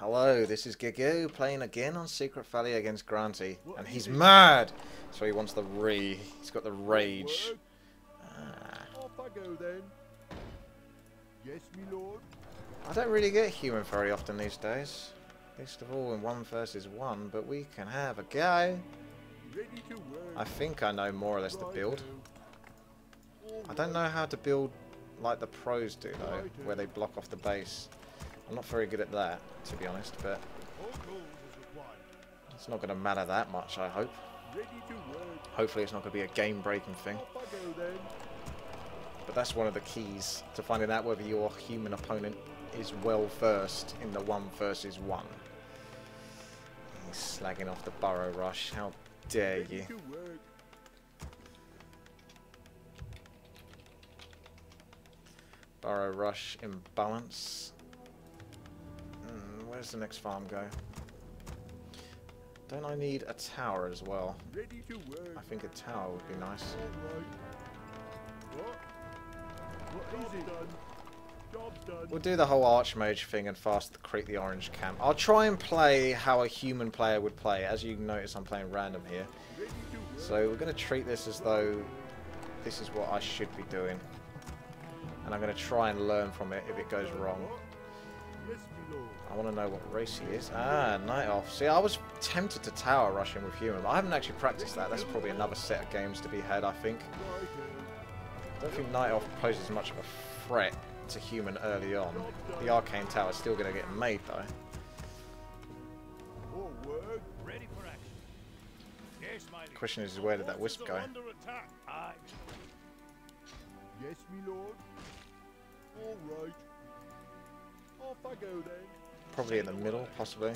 Hello, this is Gigu playing again on Secret Valley against Granty, and he's mad. So he wants the re. He's got the rage. Ah. Off I go then. Yes, me lord. I don't really get human very often these days. Least of all in one versus one, but we can have a go. Ready to work. I think I know more or less the build. I don't know how to build like the pros do though, where they block off the base. I'm not very good at that, to be honest, but it's not going to matter that much, I hope. Hopefully it's not going to be a game-breaking thing. But that's one of the keys to finding out whether your human opponent is well versed in the one versus one. He's slagging off the burrow rush. How dare you? Burrow rush imbalance. Where's the next farm go? Don't I need a tower as well? I think a tower would be nice. We'll do the whole Archmage thing and fast create the orange camp. I'll try and play how a human player would play. As you notice, I'm playing random here. So we're going to treat this as though this is what I should be doing. And I'm going to try and learn from it if it goes wrong. Yes, me lord. I want to know what race he is. Ah, Night Elf. See, I was tempted to tower rush him with human, but I haven't actually practiced that. That's probably another set of games to be had, I think. I don't think Night Elf poses much of a threat to human early on. The Arcane tower is still going to get made, though. All work. Ready for action. Yes, my liege. Question is, where did that wisp go? Under attack. Aye. Yes, me lord. All right. Off I go then. Probably in the middle, possibly.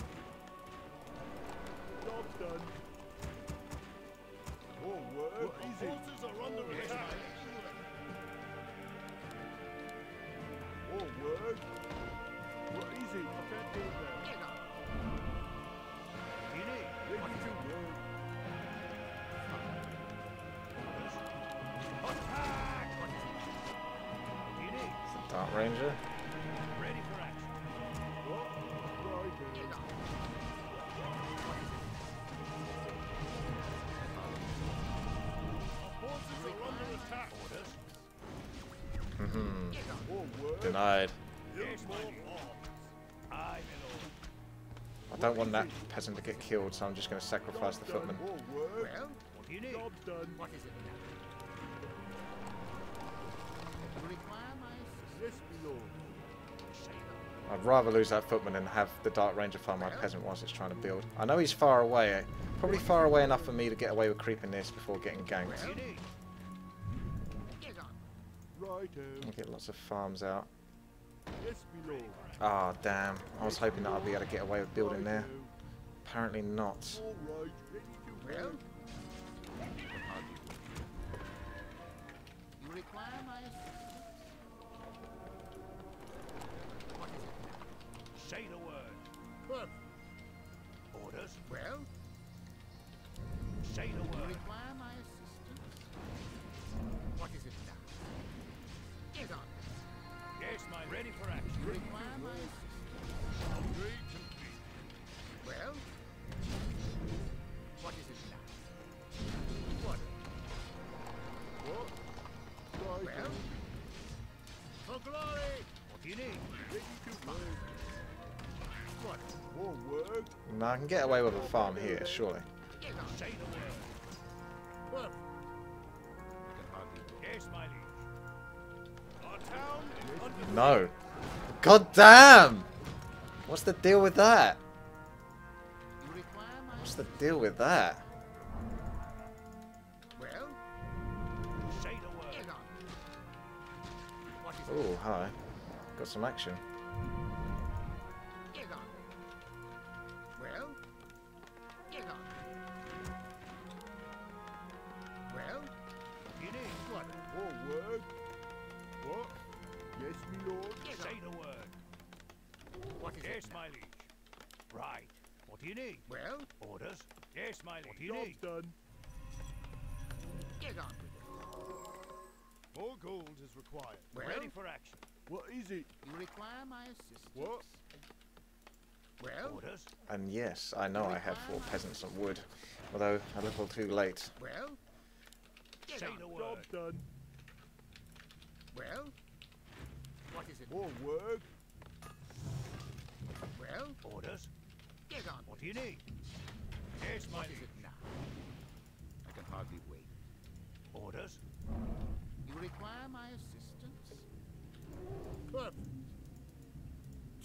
What is it? I can't do hmm Denied. Yes, my liege. Aye, my lord. I don't want that peasant to get killed, so I'm just going to sacrifice the footman. All work. What do you need? Job's done. What is it now? You require my assistance. Yes, me lord. I'd rather lose that footman than have the Dark Ranger farm my peasant whilst it's trying to build. I know he's far away, probably far away enough for me to get away with creeping this before getting ganked. I'll get lots of farms out. Yes, me lord. Ah, damn. I was hoping that I'd be able to get away with building there. Apparently not. All right. Ready to Well? Work. No, I can get away with a farm here, surely. No. God damn! What's the deal with that? What's the deal with that? Oh, hi. Got some action. Do you need? Well? Orders. Yes, my liege. What do you Job's need? done. Get on with it. More gold is required. Well? Ready for action. What is it? You require my assistance. What? Well, Orders. And yes, I know I have four peasants of wood, although a little too late. well. Get Say on. the word. Job done. Well. What is it? More work. Well, Orders. Get on. What do you need? Yes, my What is liege. it now? I can hardly wait. Orders. You require my assistance? Perfect.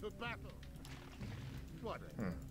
To battle. Whatever. Hmm.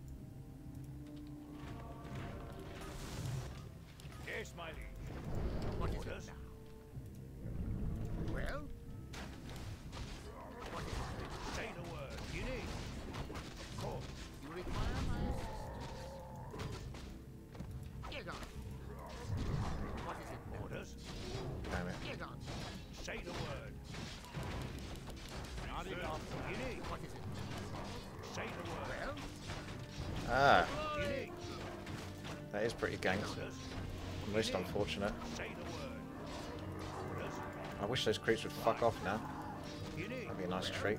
That is pretty. Orders. Most unfortunate. I wish those creeps would fuck off now. That'd be a nice treat.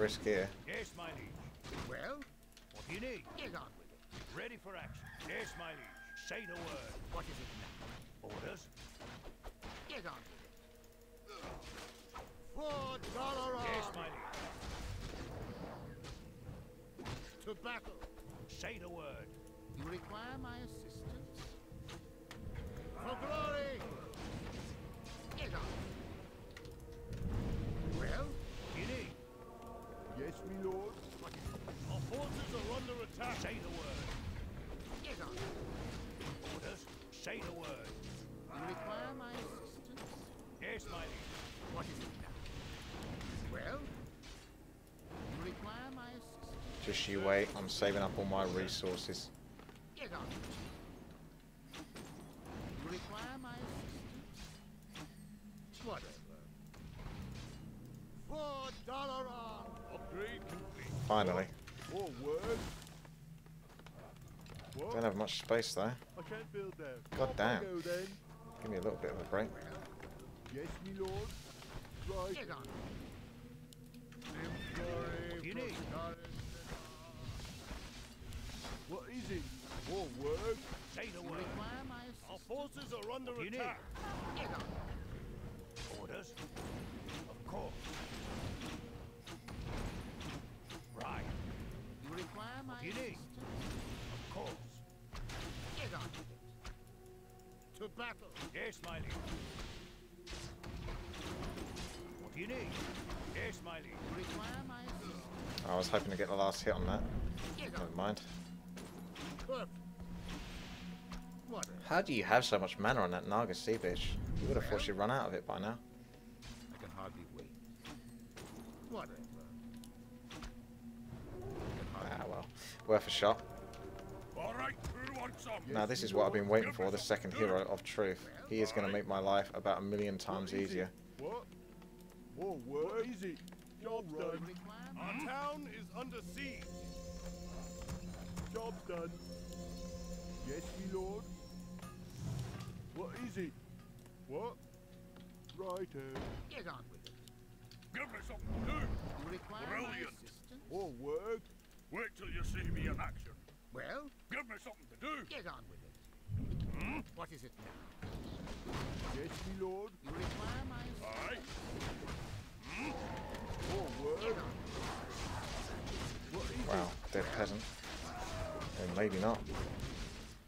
Risk here. Yes, my liege. Well, What do you need? get on with it. Ready for action. Yes, my liege. Say the word. What is it now? Orders. Get on with it. For Dalaran! Yes, my liege. To battle! Say the word. You require my assistance? For glory! Assistance? Just you wait. I'm saving up all my resources. Get on! You require my assistance? Whatever. For Dalaran! Upgrade complete. Finally. More work. What? Don't have much space though. I can't build there. God damn. Give me a little bit of a break. Yes, me lord. Right. get on! Glory You need. It? More work. Say the word. Our forces are under You attack. Get on! Orders. Of course. Right. You require my You need. Of course. Get on with it. To battle! Yes, my liege. What do you need? Yes, my liege. You require my assistance? I was hoping to get the last hit on that. Get Never mind. Perfect! Whatever. How do you have so much mana on that Naga sea bitch? You would have thought she'd run out of it by now. I can hardly wait. Whatever. Ah well. Worth a shot. All right, who wants some? Now this is what I've been waiting for, the second hero of truth. He is going to make my life about a million times What is it? easier. What? More work. What is it? Job done. Our town is under siege. Job's done. Yes, my lord. What is it? What? Righto. Uh, get on with it. Give me something to do. You require my Brilliant. assistance? More work. Wait till you see me in action. Well, Give me something to do. get on with it. Hmm? What is it now? Yes, me lord. You require my assistance? Hmm? Aye. Forward. What is Wow, dead peasant. Or maybe not.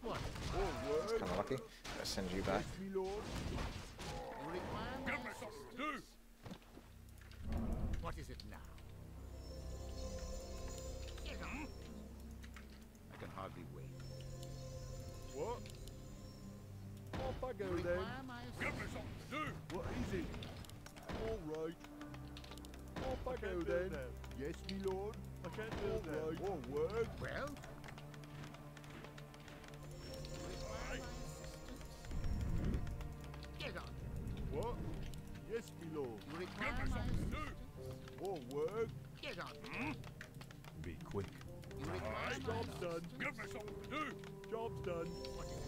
What? it? Forward. Kind of lucky. Let's send you back. Yes, me lord. You require my Give me something to do. assistance? What is it now? I can hardly wait. What? Off I go then. Give me something to do. What is it? All right. Off I go then. Yes, me lord. I can't do that. All right. Forward. Well?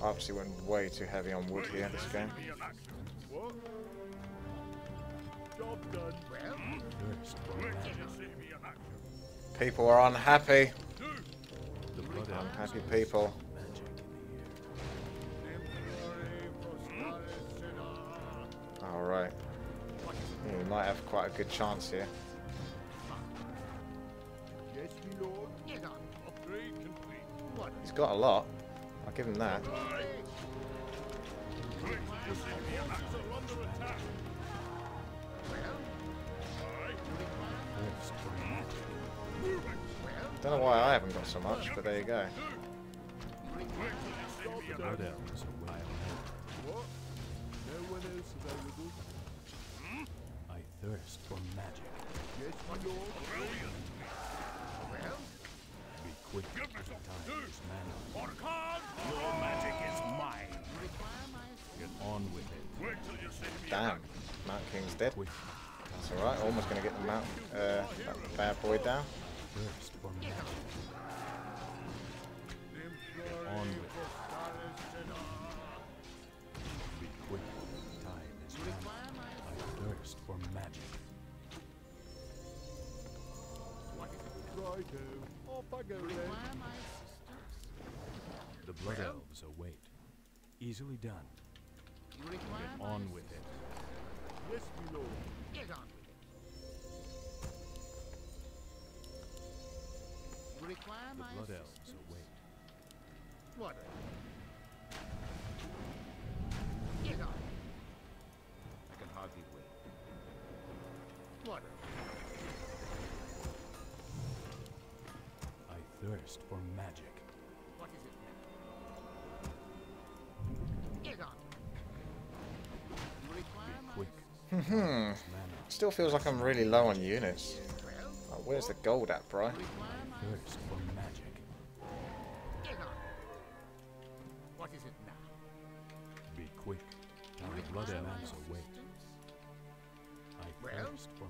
Obviously went way too heavy on wood here this game. Me in action. What? Done. Well? Thirst for Wait till magic. you see me in action. People are unhappy. Do. The blood elves Unhappy people. magic in the air. Alright. Yeah, you might have quite a good chance here. Yes, me lord. Get on. Upgrade complete. What? He's got a lot. Give him that. Don't know why I haven't got so much, but there you go. I thirst for magic. Yes, my lord. Well? Be quick. Give me do. Time. Your magic is mine. You require my assistance? Get on with it. Wait till you see me in Damn. action. Mount King's dead. Quick. That's alright. Almost going to get the Mount, uh, that bad boy down. Thirst for magic. On with it. Be quick. Time is You mana. require my I thirst for magic. What is it? Righto. Off I go then. Require my assistance? The blood Well? elves await. Easily done. You require Get my on with it. Yes, me lord. Get on with it. You require The my blood assistance? elves await. What? Get on. I can hardly wait. What? I thirst for magic. Hmm. Still feels like I'm really low on units. Where's the gold at, bro? now? Be quick. Our blood await. I thirst for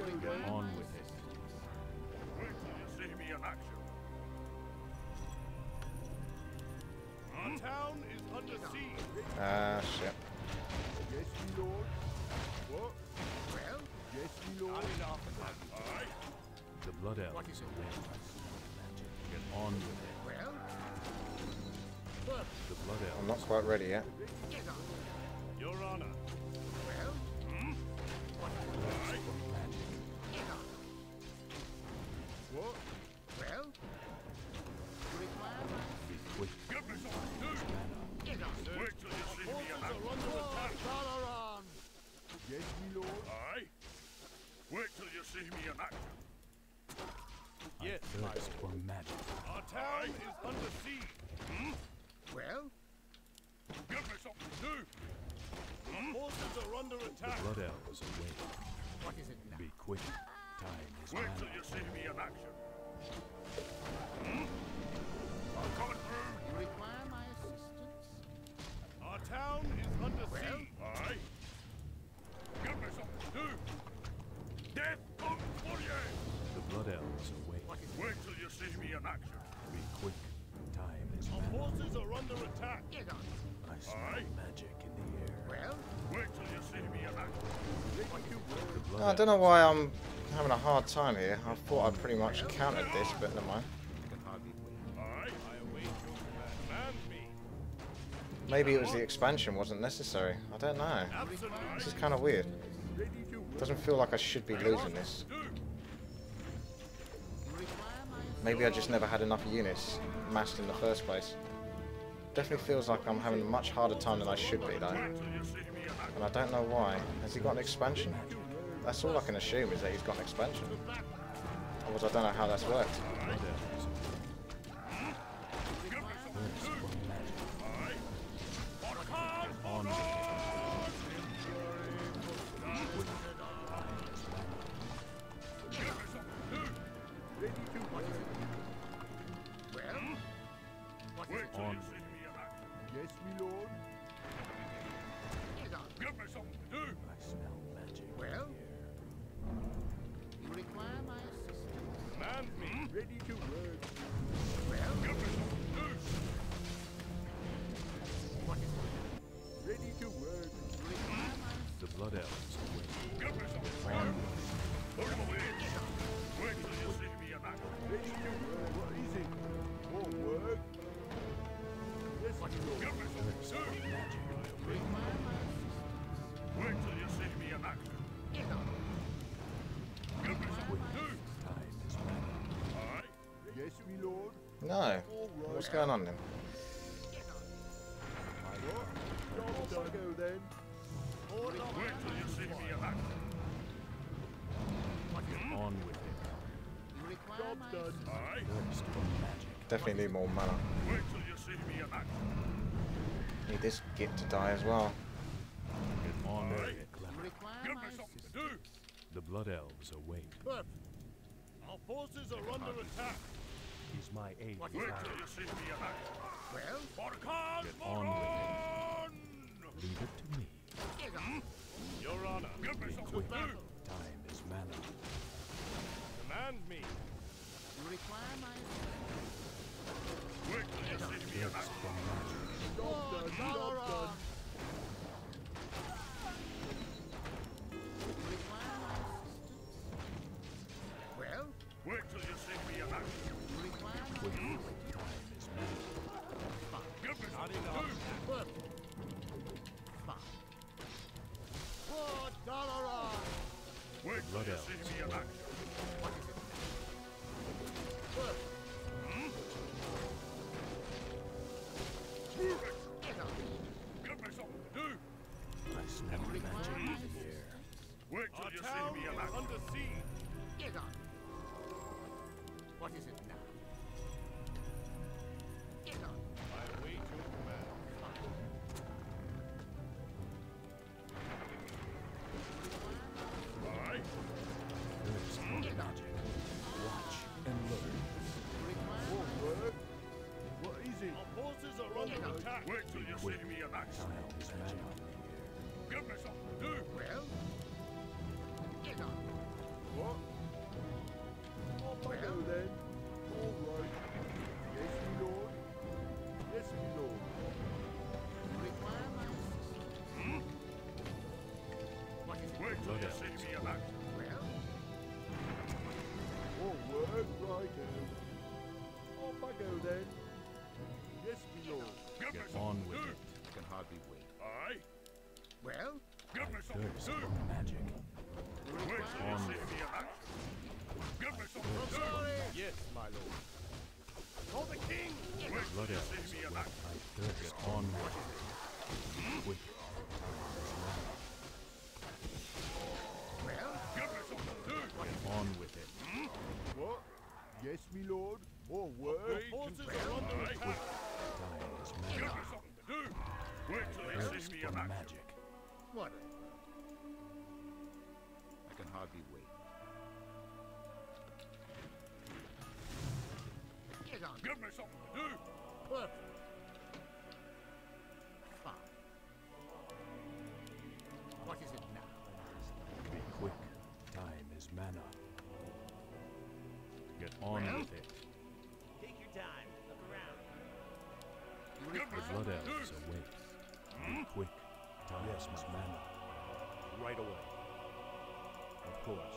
On with it. Wait till you see me in action. Our town is under siege. Ah, shit. Yes, me lord. What? Well? Yes, me lord. Aye. The blood elves What is it? await. Get on with it. Well? The blood elves. I'm not quite ready yet. Get on. In action. Be quick. Time is Our mana. forces are under attack. Get on. I smell Aye. magic in the air. Well? The blood I don't know why I'm having a hard time here. I thought I pretty much countered this, but never mind. Can hardly I await your command. Command. Maybe it was the expansion wasn't necessary. I don't know. This is kind of weird. Ready. Doesn't feel like I should be losing this. Maybe I just never had enough units massed in the first place. Definitely feels like I'm having a much harder time than I should be though. And I don't know why. Has he got an expansion? That's all I can assume is that he's got an expansion. Otherwise I don't know how that's worked. No. What's going on then? On. What? Job done. Go then. Wait till you see me attack. What is it? On with it. You require Job my done. assistance. Aye. Thirst for magic. Definitely need more mana. Wait till you see me attack. Need this git to die as well. Get on with Aye. it. You Clement. require Give my me something to assistance. do. The blood elves await. Our forces are under attack. Is my aid What is Wait till you see me attack. Well, Barkan Get on with Moron! Leave it to me. get. Hmm? Your Honor, give me something Quick. Time is mana. Command me. You require my me attack. Time. Give me something to do. Well, get on. What? Off I go then. All right. Yes, my lord. Yes, my lord. You require my assistance. What is it? Wait till you see me attack. Well, All work right now. To do. Yes, my lord. For the king. Wait till Blood elves see me await. attack. I thirst on magic. Quick. Time is mana. well, Give me something to do. Get on with it. What? Yes, my lord. More work. Our forces are under attack. Time is Give me something to do. Wait till see me attack. magic. what? I can hardly wait. Get on. Give me something to do. Perfect. Fine. What is it now? Be quick. Time is mana. Get on Well? with it. Take your time. Look around. You Give me The blood elves do. await. Be quick. Time is mana. right away. Of course.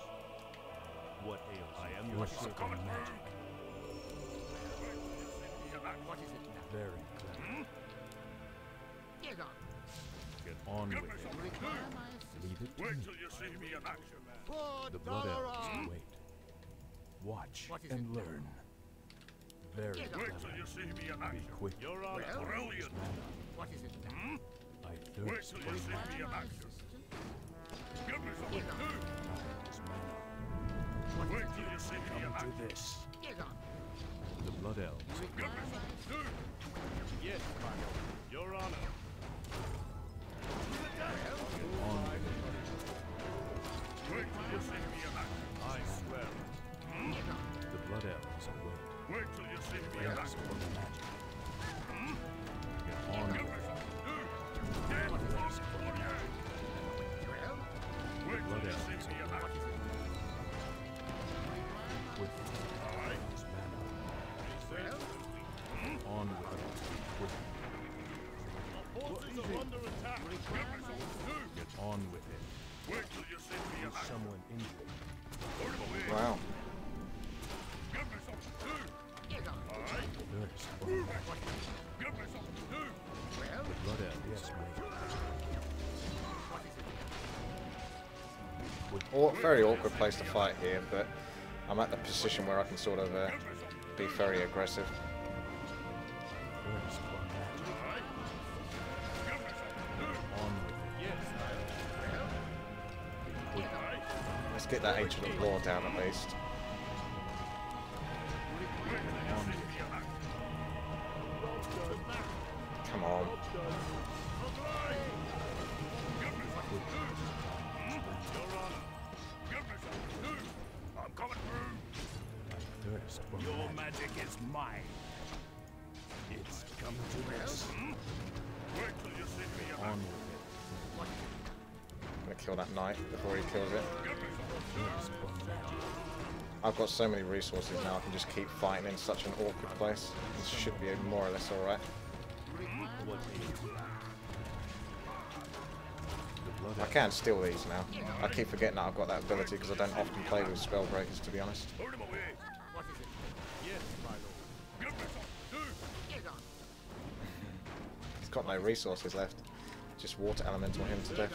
What ails I you? am your your magic. What is it now? Very clever. Get on. Get on Give with me it. something to Require do. my assistance. Leave it to Wait me. till you see me in action. Put The blood elves on. await. Watch and it now? learn. Very Get on. Wait clever. till you see me in Be action. quick. You're on Well? brilliant. What is it now? Hmm? I Wait thirst till for you see me in action. Wait till you see me Come to this. The blood elves. Your honor. You. I swear. The blood elves. Get on Wait till Blood elves see me in await. With Aye. time's manner. well, On with it. With Forces are under attack. Give me something to do. get on with it. Wait till you see me in Is action. someone injured? Put him away. Wow. Give me something to do. get on. Aye. Thirst for Move magic. it. Give me something to do. Well, The blood elves very awkward place to fight here, but I'm at the position where I can sort of uh, be very aggressive. Let's get that ancient of lore down at least. So many resources now, I can just keep fighting in such an awkward place. This should be more or less alright. I can steal these now. I keep forgetting that I've got that ability because I don't often play with spell breakers, to be honest. He's got no resources left. Just water elemental him to death.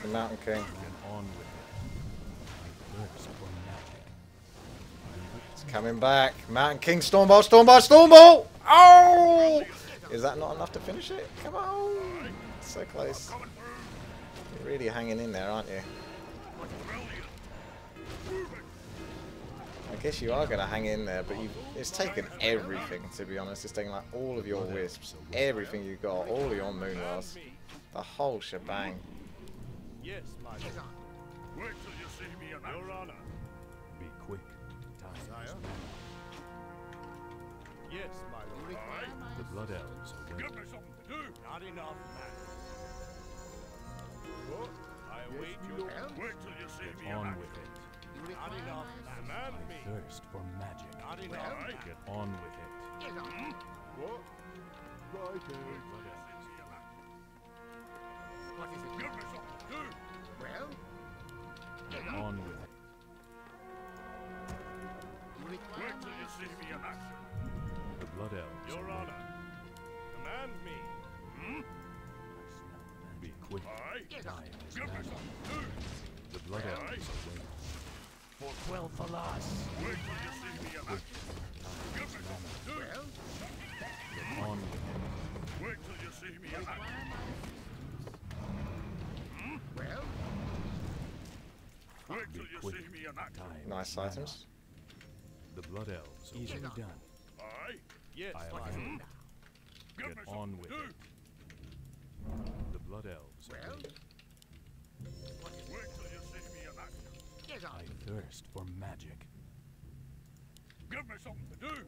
For magic. Leave it It's coming back. Mountain King, Stormbolt, Stormbolt, Stormbolt! Oh! Is that not enough to finish it? Come on! So close. You're really hanging in there, aren't you? I guess you are going to hang in there, but it's taken everything, to be honest. It's taken like all of your wisps, everything you got, all your Me. the whole shebang. Yes, my Get lord. on. Wait till you see me in action. Your honor. Be quick. Time Sire? Yes, my lord. Require Aye. The blood elves await. Give me something to do. Not enough, man. What? I Yes, await my you. lord. Wait till you see me Get in on with it. Not Require enough, my man. I thirst for magic. Not enough. Well? Aye. Get on with it. Get on. Hmm? What? Right here. till you see me in action. What is it Give me something on. on with it. Wait till you see me in action. The blood elves Your honor. Command me. Hmm? Be quick. Aye. Get on. Time is Give me money. something to do. The blood Aye. elves await. For twelve alas. Wait till you see me in action. Give me something to do. Well, on with it. Wait till you see me in action. my assistance. Well, Wait Be till you quick. me. Time Nice is items. The blood elves easily done. Aye. Yes, I'll what my it lord. Give Get me on with do. it. The blood elves Well, what is Wait till you see me in action. Get on. I thirst for magic. Give me something to do.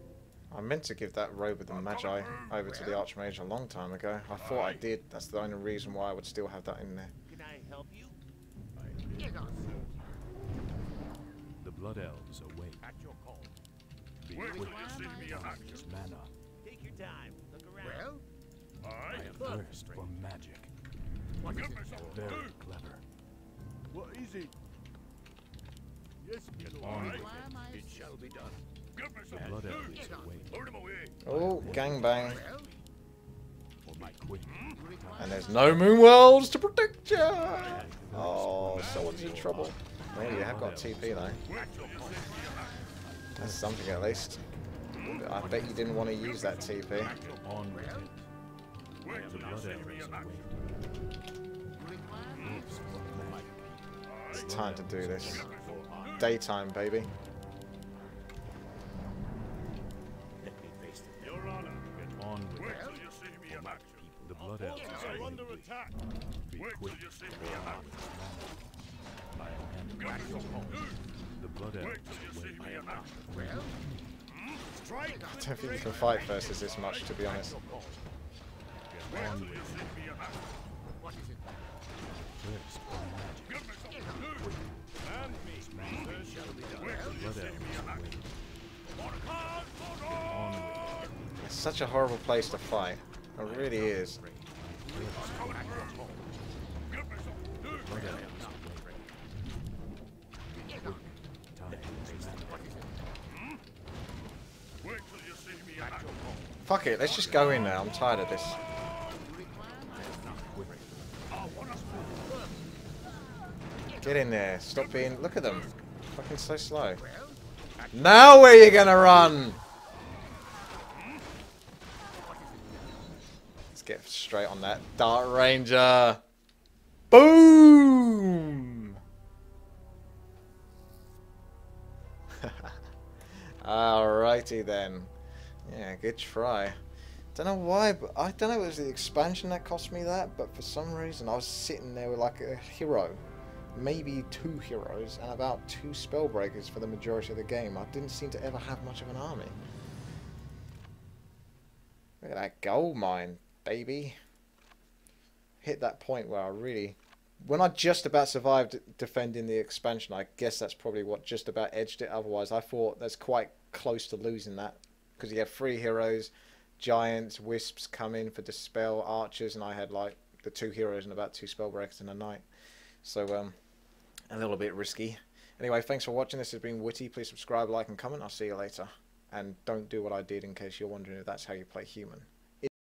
I meant to give that robe of the Magi over to the Archmage a long time ago. I thought I did. That's the only reason why I would still have that in there. Can I help you? Get on. The blood elves await. At your call. Be Wait till quick. you see me in action. Use mana. Take your time. Look around. Well, I Aye. have thirst for magic. what is Give it? Very food. clever. What is it? Yes, me lord. Onward. It shall be done. Give me some blood elf food. is awake. Put him away. Oh, gangbang. Well, For my quick. Hmm? you require And there's no moon wells to protect you. Oh, someone's in trouble. Well, you have got TP though. That's something at least. I bet you didn't want to use that TP. It's time to do this. Daytime, baby. Under attack. Wait till you see me in action. I am Give me some food. The blood elf Wait till you is see awake. me in action. well, I don't think you can fight versus this much, to be honest. Wait On till with you see me in action. what is it? Thirst for magic. Give me some food. And me. It shall be done. Wait till you Blood see elf me is in action. awake. On hard, on On hard. with it. It's such a horrible place to fight. It really is. Give me some food. Blood elf is awake. Time is mana. Wait till you see me in action. Fuck it, let's just go in now. I'm tired of this. Get in there. Stop being. Look at them. Fucking so slow. Now where you gonna run? Let's get straight on that Dark Ranger. Boom! Alrighty then. Yeah, good try. Don't know why, but I don't know. It was the expansion that cost me that, but for some reason I was sitting there with like a hero, maybe two heroes, and about two spellbreakers for the majority of the game. I didn't seem to ever have much of an army. Look at that gold mine, baby. Hit that point where I really, when I just about survived defending the expansion, I guess that's probably what just about edged it. Otherwise, I thought that's quite close to losing that because you have three heroes, giants, wisps come in for dispel, archers, and I had like the two heroes and about two spellbreakers in a night. So um, a little bit risky. Anyway, thanks for watching. This has been Witty. Please subscribe, like, and comment. I'll see you later. And don't do what I did in case you're wondering if that's how you play human.